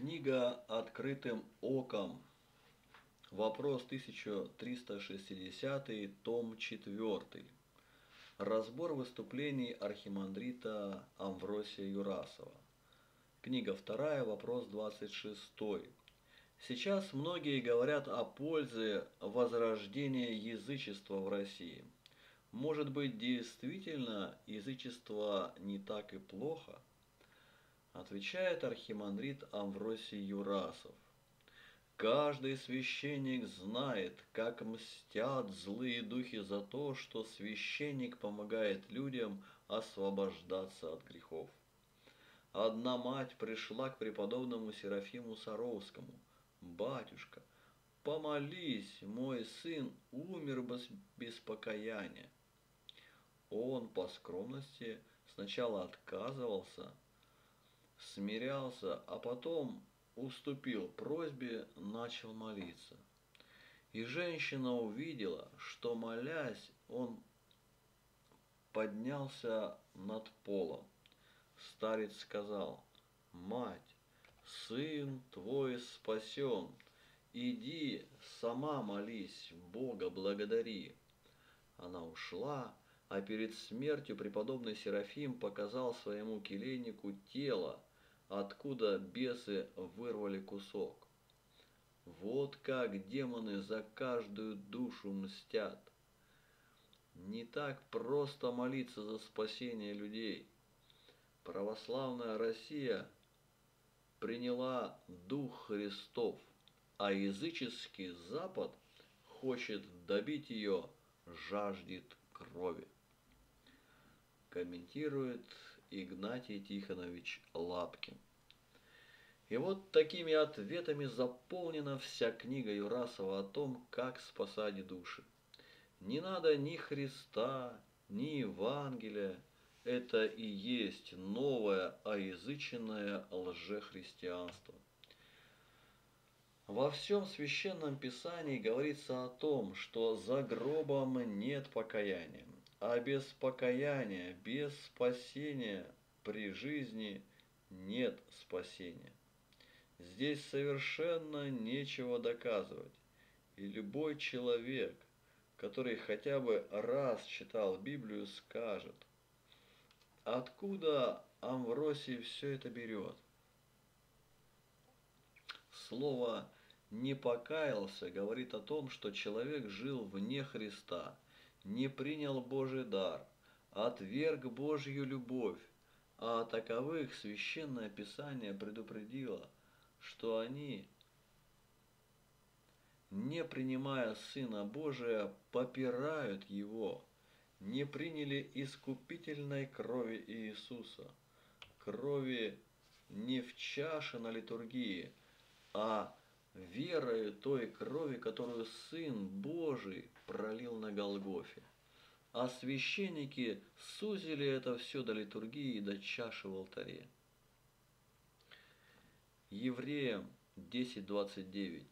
Книга «Открытым оком». Вопрос 1360, том 4. Разбор выступлений архимандрита Амвросия Юрасова. Книга 2, вопрос 26. Сейчас многие говорят о пользе возрождения язычества в России. Может быть, действительно язычество не так и плохо? Отвечает архимандрит Амвросий Юрасов. Каждый священник знает, как мстят злые духи за то, что священник помогает людям освобождаться от грехов. Одна мать пришла к преподобному Серафиму Саровскому. «Батюшка, помолись, мой сын умер без покаяния». Он по скромности сначала отказывался, смирялся, а потом уступил просьбе, начал молиться. И женщина увидела, что молясь, он поднялся над полом. Старец сказал, «Мать, сын твой спасен, иди, сама молись, Бога благодари». Она ушла, а перед смертью преподобный Серафим показал своему келейнику тело, откуда бесы вырвали кусок. Вот как демоны за каждую душу мстят. Не так просто молиться за спасение людей. Православная Россия приняла Дух Христов, а языческий Запад хочет добить ее, жаждет крови. Комментирует Игнатий Тихонович Лапкин. И вот такими ответами заполнена вся книга Юрасова о том, как спасать души. Не надо ни Христа, ни Евангелия. Это и есть новое оязыченное лжехристианство. Во всем священном писании говорится о том, что за гробом нет покаяния. А без покаяния, без спасения при жизни нет спасения. Здесь совершенно нечего доказывать. И любой человек, который хотя бы раз читал Библию, скажет, откуда Амвросий все это берет. Слово «не покаялся» говорит о том, что человек жил вне Христа – не принял Божий дар, отверг Божью любовь, а таковых Священное Писание предупредило, что они, не принимая Сына Божия, попирают Его, не приняли искупительной крови Иисуса, крови не в чаше на литургии, а верою той крови, которую Сын Божий пролил на Голгофе. А священники сузили это все до литургии и до чаши в алтаре. Евреям 10.29.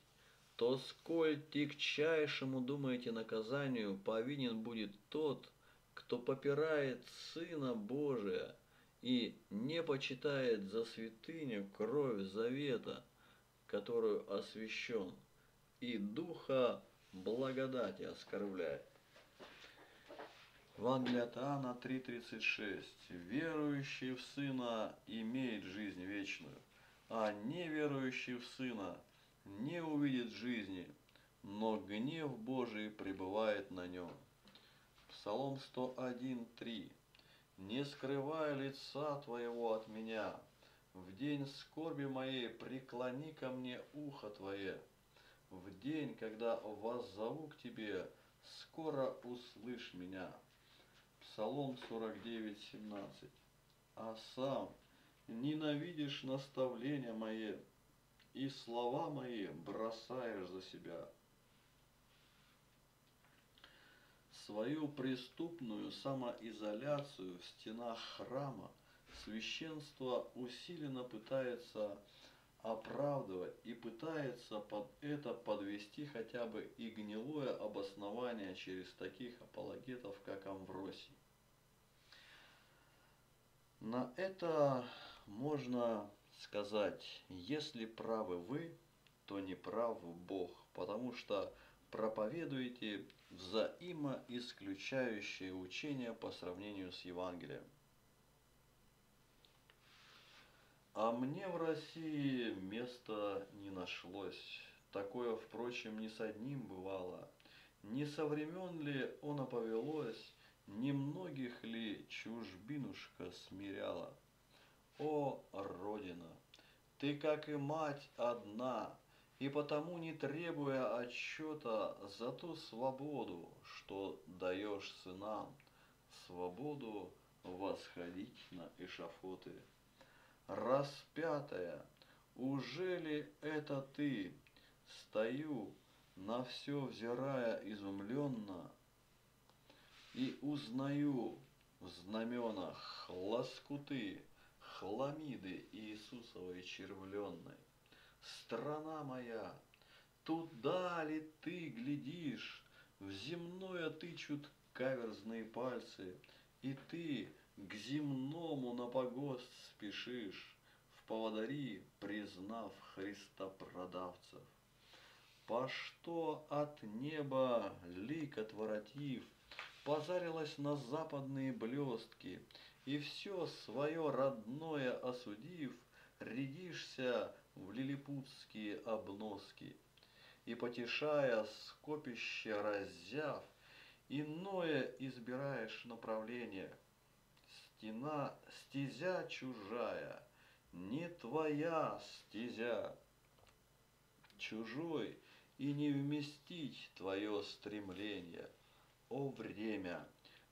То сколь тягчайшему, думаете, наказанию повинен будет тот, кто попирает Сына Божия и не почитает за святыню кровь завета – которую освящен, и духа благодати оскорбляет. Евангелие от Иоанна 3.36. Верующий в Сына имеет жизнь вечную, а неверующий в Сына не увидит жизни, но гнев Божий пребывает на нем. Псалом 101.3. Не скрывай лица Твоего от меня, в день скорби моей преклони ко мне ухо Твое. В день, когда воззову к Тебе, скоро услышь меня. Псалом 49, 17. А сам ненавидишь наставления мои, и слова мои бросаешь за себя. Свою преступную самоизоляцию в стенах храма – священство усиленно пытается оправдывать и пытается под это подвести хотя бы и гнилое обоснование через таких апологетов, как Амвросий. На это можно сказать, если правы вы, то не прав Бог, потому что проповедуете взаимоисключающие учения по сравнению с Евангелием. А мне в России места не нашлось. Такое, впрочем, не с одним бывало. Не со времен ли оно повелось, немногих ли чужбинушка смиряла? О, Родина, ты, как и мать, одна, и потому не требуя отчета за ту свободу, что даешь сынам, свободу восходить на эшафоты. Распятая, уже ли это ты? Стою, на все взирая изумленно, и узнаю в знаменах лоскуты хламиды Иисусовой червленной. Страна моя, туда ли ты глядишь, в земное тычут каверзные пальцы, и ты к земному на погост спешишь, в поводари признав Христа продавцев. По что от неба лик отворотив, позарилась на западные блестки, и все свое родное осудив, рядишься в лилипутские обноски. И потешая скопище раззяв, иное избираешь направление. Стена, стезя чужая, не твоя стезя. Чужой и не вместить твое стремление. О время!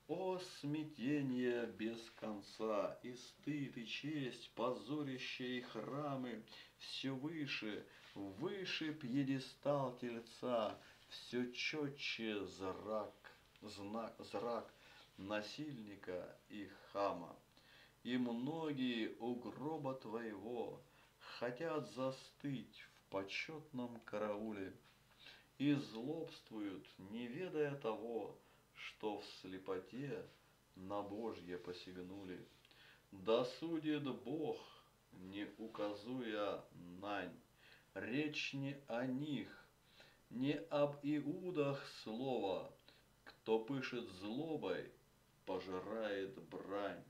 О, смятение без конца, и стыд, и честь, позорище и храмы, все выше, выше пьедестал тельца, все четче зрак, знак, зрак насильника и хама. И многие у гроба твоего хотят застыть в почетном карауле и злобствуют, не ведая того, что в слепоте на Божье посягнули. Да судит Бог, не указуя нань, речь не о них, не об Иудах слово, кто пышет злобой, пожирает брань.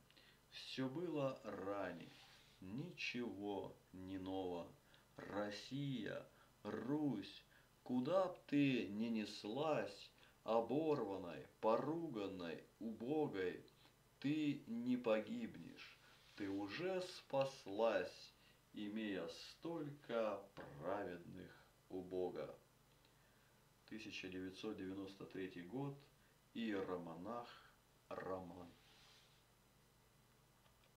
Все было ранее, ничего не ново. Россия, Русь, куда б ты ни неслась, оборванной, поруганной, убогой, ты не погибнешь, ты уже спаслась, имея столько праведных у Бога. 1993 год. Иеромонах Роман.